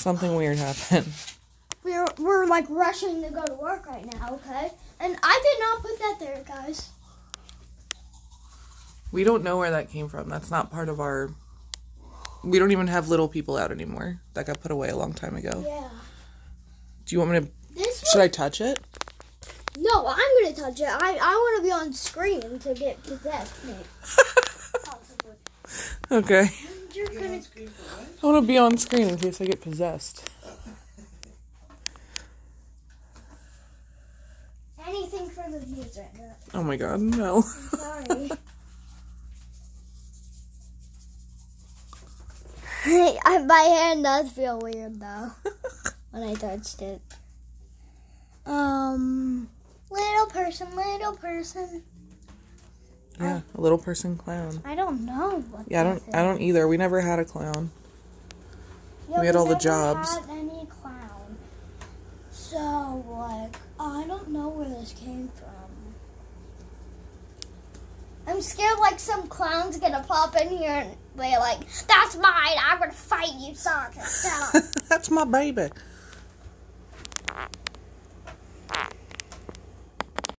something weird happened. We're we're like rushing to go to work right now, okay? And I did not put that there, guys. We don't know where that came from. That's not part of our. We don't even have little people out anymore. That got put away a long time ago. Yeah. Do you want me to? This Should I touch it? No, I'm gonna touch it. I I want to be on screen to get possessed. Okay. You're. I want to be on screen in case I get possessed. Anything for the views right now. Oh my god, no. Sorry. I, my hand does feel weird though when I touched it. Um, little person, little person. Yeah, a little person clown. I don't know. yeah, I don't. I don't either. We never had a clown. Yeah, we had all the jobs. any clown. So like, I don't know where this came from. I'm scared like some clown's gonna pop in here and be like, "That's mine. I'm gonna fight you, sucker." That's my baby.